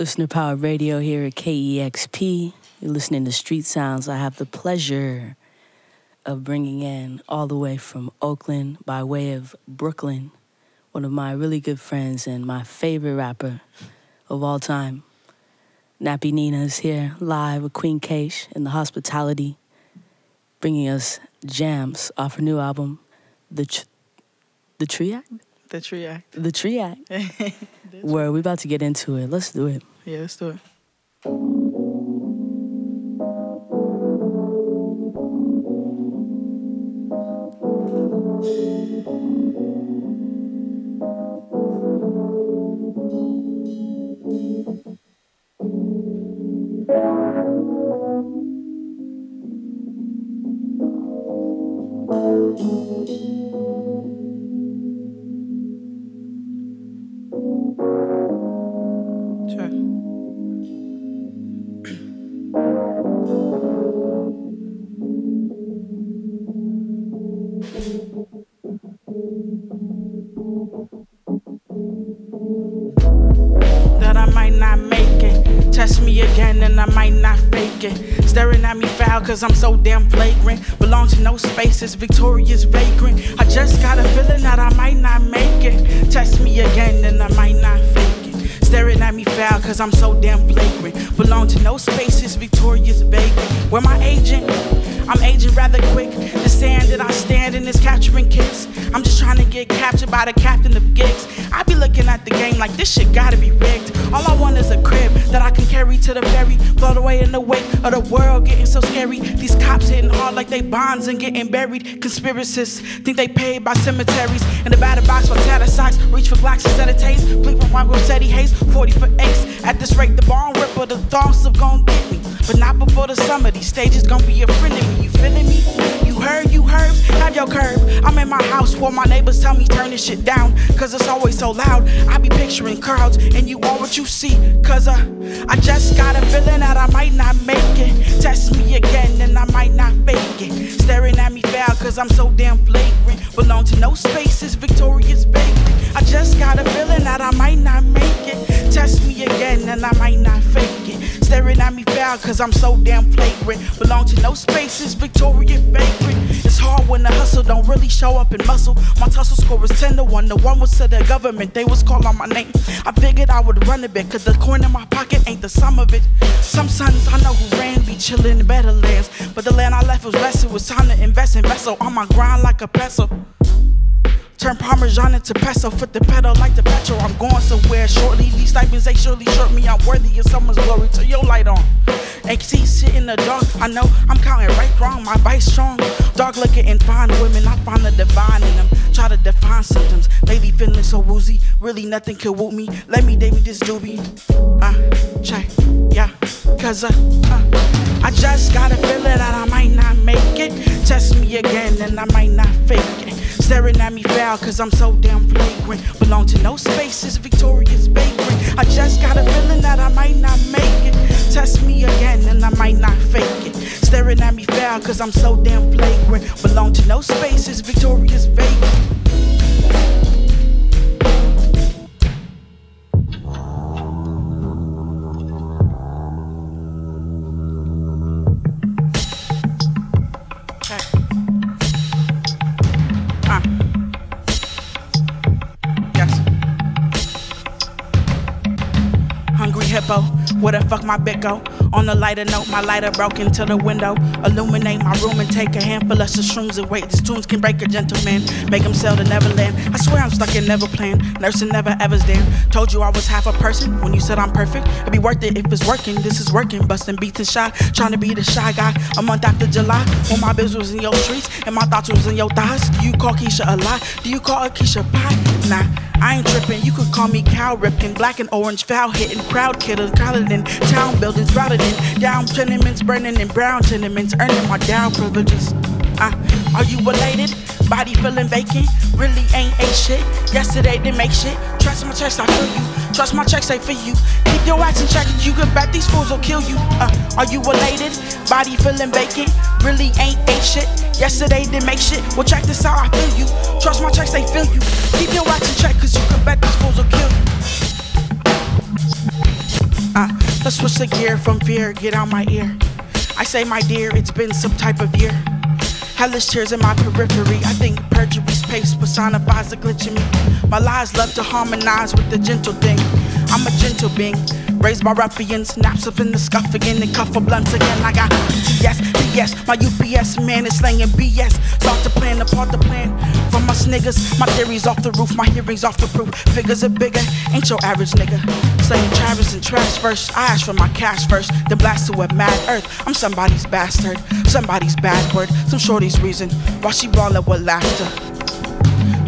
Listener Power Radio here at KEXP. You're listening to Street Sounds. I have the pleasure of bringing in all the way from Oakland by way of Brooklyn, one of my really good friends and my favorite rapper of all time. Nappy Nina is here live with Queen Keish in the hospitality, bringing us jams off her new album, The Tr- The Triac? The Tree Act. The Tree Act. Where we about to get into it. Let's do it. Yeah, let's do it. I might not fake it. Staring at me foul cause I'm so damn flagrant. Belong to no spaces, victorious, vagrant. I just got a feeling that I might not make it. Test me again and I might not fake it. Staring at me foul cause I'm so damn flagrant. Belong to no spaces, victorious, vagrant. Where my agent? I'm aging rather quick. The sand that I stand in is capturing kicks. I'm just trying to get captured by the captain of gigs. I be looking at the game like this shit gotta be rigged. All I want is a crib that I can carry to the ferry. Float away in the wake of the world getting so scary. These cops hitting hard like they bonds and getting buried. Conspiracists think they paid by cemeteries. In the batter box for tatter socks. Reach for blocks instead of taste. Blink from white Rossetti haze. 40 for ace. At this rate, the barn ripper, the thongs of gon' get me. But not before the summer. These stages gon' be a friend of me. You feeling me? You heard, you heard, have your curve. I'm in my house while my neighbors tell me turn this shit down. Cause it's always so loud. I be picturing crowds and you are what you see. Cause uh, I just got a feeling that I might not make it. Test me again and I might not fake it. Staring at me foul cause I'm so damn flagrant. Belong to no spaces, victorious vagrant. I just got a feeling that I might not make it. Test me again and I might not fake it. Staring at me foul cause I'm so damn flagrant. Belong to no spaces, victorious vagrant. It's hard when the hustle don't really show up in muscle. My tussle score was 10 to 1. The one was to the government, they was calling my name. I figured I would run a bit, cause the coin in my pocket ain't the sum of it. Some sons I know who ran be chillin' in better lands. But the land I left was less, it was time to invest in vessel. On my grind like a pencil. Turn Parmesan into peso, foot the pedal like the petrol. I'm going somewhere shortly. These stipends, they surely short me. I'm worthy of someone's glory. Turn your light on. See shit in the dark. I know I'm counting right wrong. My vice strong. Dark looking and fine women. I find the divine in them. Try to define symptoms. Lately feeling so woozy. Really nothing could woo me. Let me David this doobie. Uh, check. Yeah. Cause uh, uh, I just got a feeling that I might not make it. Test me again and I might not fake it. Staring at me foul cause I'm so damn flagrant. Belong to no spaces, victorious vagrant. I just got a feeling that I might not make it. Test me again and I might not fake it. Staring at me foul cause I'm so damn flagrant. Belong to no spaces, victorious vagrant. Where the fuck my bit go? On a lighter note, my lighter broke into the window. Illuminate my room and take a handful of shrooms and wait. These tunes can break a gentleman, make him sell to Neverland. I swear I'm stuck in Neverland, nursing never ever's there. Told you I was half a person when you said I'm perfect. It'd be worth it if it's working. This is working, busting beats and shot, trying to be the shy guy. A month after July, when my biz was in your streets and my thoughts was in your thighs. Do you call Keisha a lie? Do you call Keisha pie? Nah. I ain't tripping, you could call me cow ripping, black and orange, foul hitting, crowd killing, crowded in, town buildings routed in, down tenements, burning in brown tenements, earning my down privileges. Uh, are you related? Body feeling vacant, really ain't a shit. Yesterday didn't make shit. Trust my checks, I feel you. Trust my checks, they for you. Keep your ass in check, you can bet these fools will kill you. Uh, are you related? Body feeling vacant, really ain't a shit. Yesterday didn't make shit. Well, check this out, I feel you. Trust my checks, they feel you. Keep your ass in check, cause you can bet these fools will kill you. Uh, let's switch the gear from fear, get out my ear. I say, my dear, it's been some type of year. Hellish tears in my periphery. I think perjury's pace personifies the glitch in me. My lies love to harmonize with the gentle thing. I'm a gentle being, raised by ruffians, naps up in the scuff again and cuff for blunts again. I got yes, BS, my UPS man is slaying BS. Start to plan, apart the plan from my niggas. My theories off the roof, my hearings off the proof. Figures are bigger, ain't your average nigga. Slaying Travis and trash first. I ask for my cash first, then blast to a mad earth. I'm somebody's bastard, somebody's bad word, some shorty's reason why she ballin' with laughter.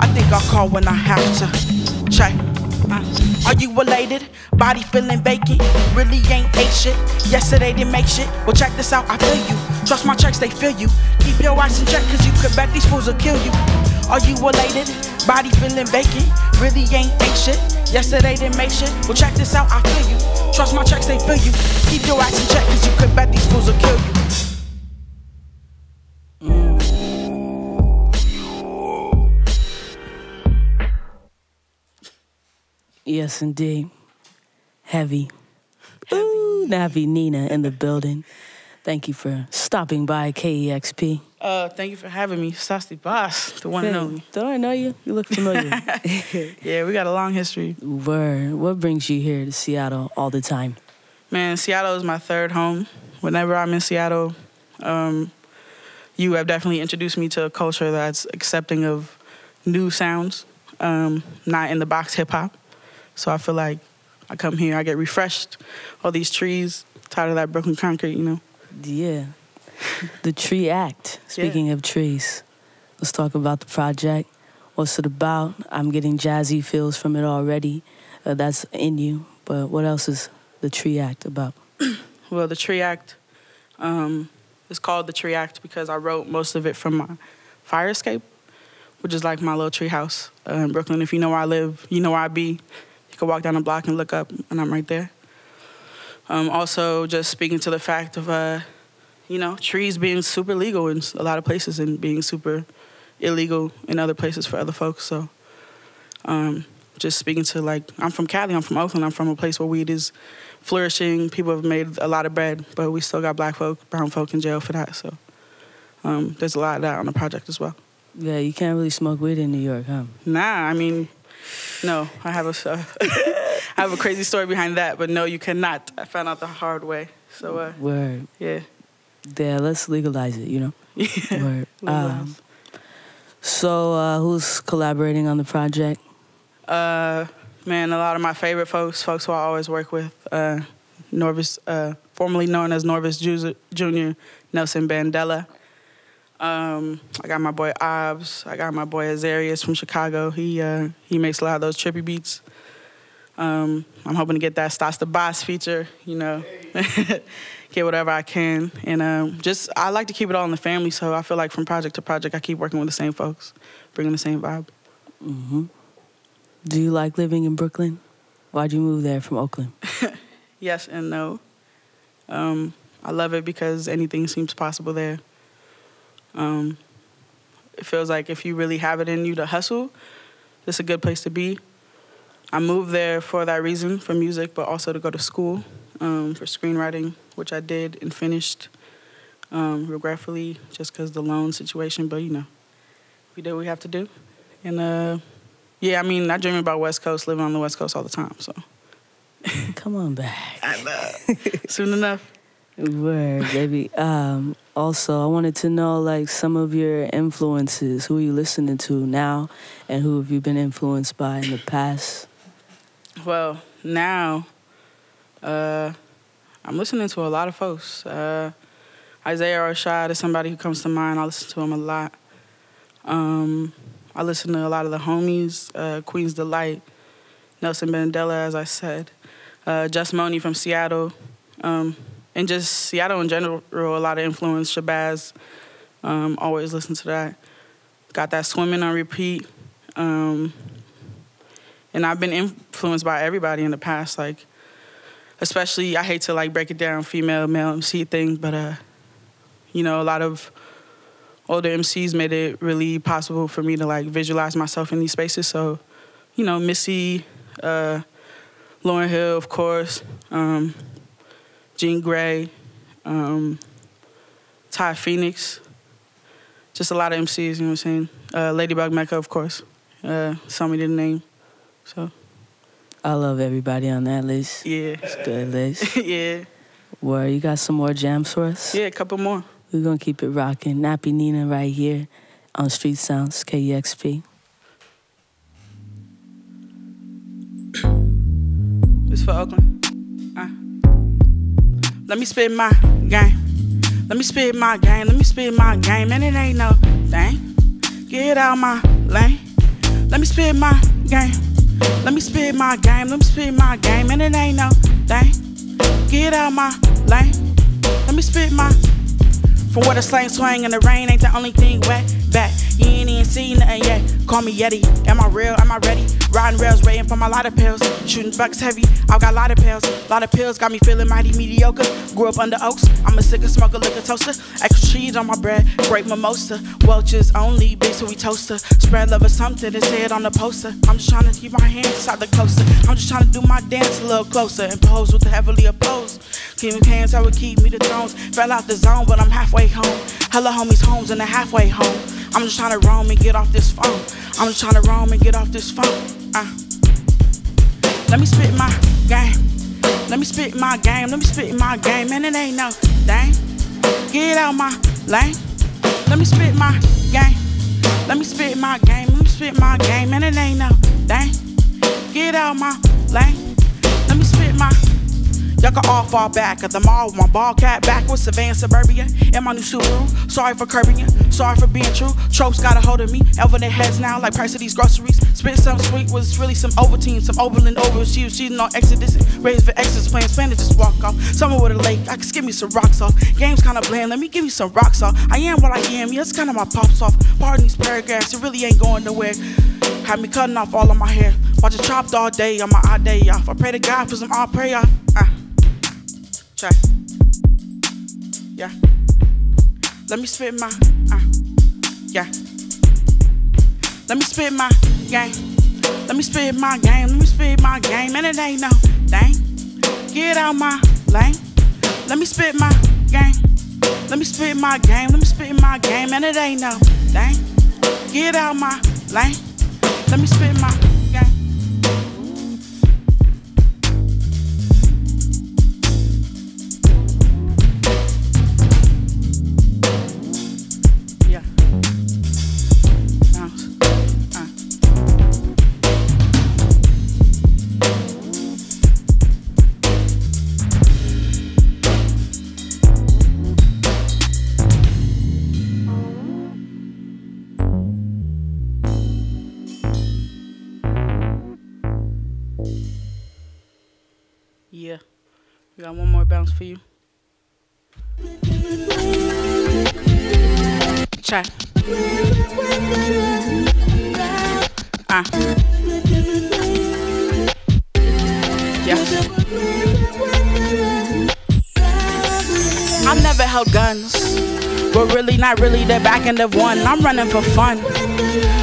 I think I'll call when I have to. Check. Are you related? Body feeling vacant? Really ain't ate shit. Yesterday didn't make shit. Well, check this out, I feel you. Trust my checks, they feel you. Keep your eyes in check, cause you could bet these fools will kill you. Are you related? Body feeling vacant? Really ain't ate shit. Yesterday didn't make shit. Well, check this out, I feel you. Trust my checks, they feel you. Keep your eyes in check, cause you could bet these fools will kill you. Yes, indeed. Heavy. Ooh, Nappy Nina in the building. Thank you for stopping by KEXP. Uh, thank you for having me, Stas the Boss, the one and only. Don't I know you? You look familiar. Yeah, we got a long history. Word. What brings you here to Seattle all the time? Man, Seattle is my third home. Whenever I'm in Seattle, um, you have definitely introduced me to a culture that's accepting of new sounds, um, not in the box hip hop. So I feel like I come here, I get refreshed. All these trees, tired of that broken concrete, you know. Yeah. The Tree Act. Speaking of trees, let's talk about the project. What's it about? I'm getting jazzy feels from it already. Uh, that's in you. But what else is the Tree Act about? Well, the Tree Act um, is called the Tree Act because I wrote most of it from my fire escape, which is like my little tree house uh, in Brooklyn. If you know where I live, you know where I be. Can walk down the block and look up, and I'm right there. Um, also, just speaking to the fact of, uh, you know, trees being super legal in a lot of places and being super illegal in other places for other folks. So, um, just speaking to like, I'm from Cali, I'm from Oakland, I'm from a place where weed is flourishing. People have made a lot of bread, but we still got black folk, brown folk in jail for that. So, um, there's a lot of that on the project as well. Yeah, you can't really smoke weed in New York, huh? Nah, I mean, no, I have a, uh, I have a crazy story behind that, but no, you cannot. I found out the hard way. So, uh, Word. yeah. Yeah, let's legalize it, you know? Yeah. Word. Um, so, uh, who's collaborating on the project? Uh, man, a lot of my favorite folks, folks who I always work with, uh, Norvis, uh, formerly known as Norvis Ju- Jr., Nelson Bandela. Um, I got my boy Obs. I got my boy Azarius from Chicago. He uh, he makes a lot of those trippy beats. Um, I'm hoping to get that Stas the Boss feature, you know, get whatever I can. And um, just, I like to keep it all in the family, so I feel like from project to project, I keep working with the same folks, bringing the same vibe. hmm Do you like living in Brooklyn? Why'd you move there from Oakland? Yes and no. Um, I love it because anything seems possible there. Um, it feels like if you really have it in you to hustle, it's a good place to be. I moved there for that reason, for music, but also to go to school um, for screenwriting, which I did and finished, um, regretfully, just because the loan situation. But you know, we did what we have to do, and uh, yeah, I mean, I dream about West Coast, living on the West Coast all the time. So Come on back. I know. Soon enough. Word, baby. Um, also, I wanted to know like some of your influences. Who are you listening to now, and who have you been influenced by in the past? Well, now, uh, I'm listening to a lot of folks. Uh, Isaiah Rashad is somebody who comes to mind. I listen to him a lot. Um, I listen to a lot of the homies, uh, Queen's Delight, Nelson Mandela, as I said, uh, Just Money from Seattle, um, and just Seattle in general, a lot of influence. Shabazz, um, always listen to that. Got that swimming on repeat. Um, and I've been influenced by everybody in the past, like especially I hate to like break it down female male MC thing, but uh, you know, a lot of older MCs made it really possible for me to like visualize myself in these spaces. So, you know, Missy, uh, Lauryn Hill, of course. Um, Jean Grae, um, Ty Phoenix. Just a lot of MCs, you know what I'm saying? Uh, Ladybug Mecca, of course. Uh, some we didn't name. So. I love everybody on that list. Yeah. It's a good list. yeah. Where you got some more jams for us? Yeah, a couple more. We're gonna keep it rocking. Nappy Nina right here on Street Sounds KEXP. It's for Oakland. Let me spit my game. Let me spit my game. Let me spit my game. And it ain't no thing. Get out my lane. Let me spit my game. Let me spit my game. Let me spit my game. And it ain't no thing. Get out my lane. Let me spit my from where the slang swing and the rain ain't the only thing wet. Back, you ain't even seen nothing yet. Call me Yeti. Am I real? Am I ready? Riding rails, waiting for my lot of pills. Shooting bucks heavy. I've got a lot of pills. Lot of pills got me feeling mighty mediocre. Grew up under oaks. I'm a sicker smoker, liquor toaster. Extra cheese on my bread. Great mimosa. Welch's only big so we toaster. Spread love or something. It said on the poster. I'm just trying to keep my hands inside the coaster. I'm just trying to do my dance a little closer and pose with the heavily opposed. Keeping hands, I would keep me the thrones. Fell out the zone, but I'm halfway home. Hella homies homes and a halfway home. I'm just trying to roam and get off this phone. I'm just trying to roam and get off this phone. Uh. Let me spit my game. Let me spit my game. Let me spit my game. And it ain't no thing. Get out my lane. Let me spit my game. Let me spit my game. Let me spit my game. And it ain't no thing. Get out my lane. Y'all can all fall back at the mall with my ball cap back with Savannah Suburbia and my new Subaru. Sorry for curbing you, sorry for being true. Tropes got a hold of me, elbow their heads now like price of these groceries. Spit some sweet was really some Ovaltine, some Oberlin over. She cheating on Exodus, raised for exes, playing Spanish, just walk off. Somewhere with a lake, I can give me some rocks off. Game's kinda bland, let me give you some rocks off. I am what I am, yeah, it's kinda my pops off. Pardon these paragraphs, it really ain't going nowhere. Had me cutting off all of my hair. Watch it chopped all day on my odd day off. I pray to God for some odd prayer. Uh. Try. Yeah. Let me spit my, uh, yeah. Let me spit my game. Let me spit my game. Let me spit my game. And it ain't no thing. Get out my lane. Let me spit my game. Let me spit my game. Let me spit my game. And it ain't no thing. Get out my lane. Let me spit my for you. Check. Ah. Yes. I've never held guns, but really, not really the back end of one. I'm running for fun.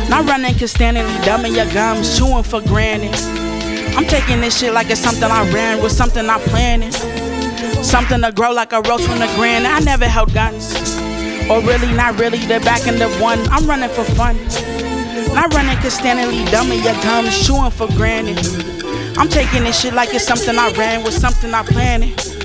Not running cause standing dumbing your gums, chewing for granted. I'm taking this shit like it's something I ran with, something I planned. Something to grow like a rose from the ground. I never held guns. Or really, not really, the back end of one. I'm running for fun. Not running cause standing dumbing your gums, chewing for granted. I'm taking this shit like it's something I ran with, something I planned.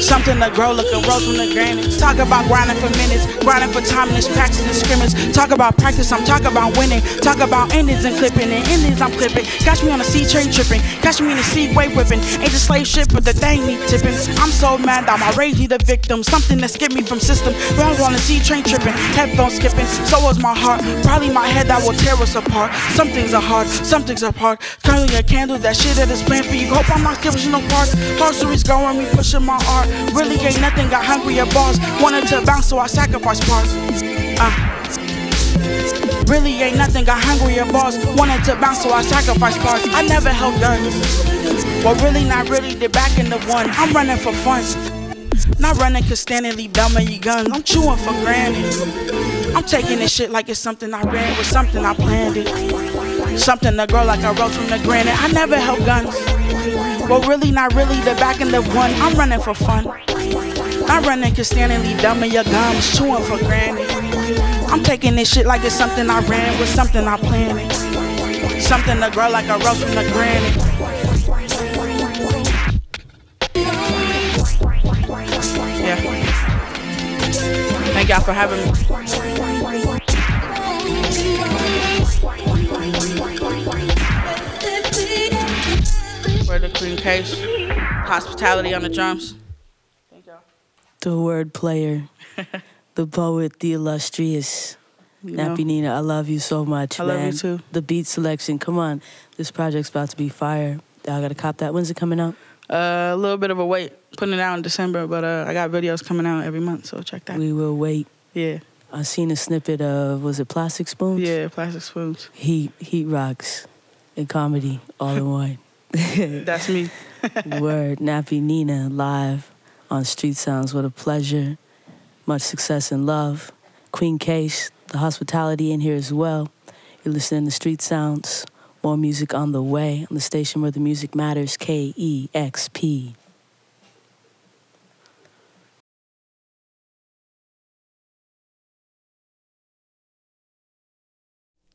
Something to grow, look a rose from the granite. Talk about grinding for minutes, grinding for timeless practice and scrimmage. Talk about practice, I'm talking about winning. Talk about endings and clipping, and endings I'm clipping. Catch me on a sea train tripping, catch me in a sea wave whipping. Ain't the slave ship, but the thing need tipping. I'm so mad that my rage need a victim. Something that skipped me from system. I'm on a sea train tripping, headphones skipping. So was my heart, probably my head that will tear us apart. Some things are hard, some things are hard. Curling a candle, that shit that is planned for you. Hope I'm not giving no parts. Hard stories going me pushing my art. Really ain't nothing, got hungry at bars. Wanted to bounce, so I sacrificed parts. Uh. Really ain't nothing, got hungry at bars. Wanted to bounce, so I sacrificed parts. I never held guns. Well, really, not really, the back in the one. I'm running for fun. Not running cause standing leave your guns. I'm chewing for granted. I'm taking this shit like it's something I ran with, something I planned it. Something to grow like I rose from the granite. I never held guns. Well, really, not really. The back in the one, I'm running for fun. Not running cause standing leave dumb in your gums, chewing for granted. I'm taking this shit like it's something I ran with, something I planned. Something to grow like a rose from the granite. Yeah. Thank y'all for having me. We're the Queen Case. Hospitality on the drums. Thank y'all. The word player, the poet, the illustrious. You know, Nappy Nina, I love you so much, I man. love you too. The beat selection, come on. This project's about to be fire. I gotta cop that. When's it coming out? uh, a little bit of a wait putting it out in December, but uh, I got videos coming out every month, so check that. We will wait. Yeah, I seen a snippet of was it Plastic Spoons? yeah, plastic spoons. Heat Heat rocks and comedy all in one. That's me. Word, Nappy Nina live on Street Sounds. What a pleasure. Much success and love. Queen Case, the hospitality in here as well. You're listening to Street Sounds. More music on the way on the station where the music matters, K E X P.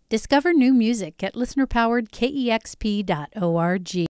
Discover new music at listenerpoweredkexp.org.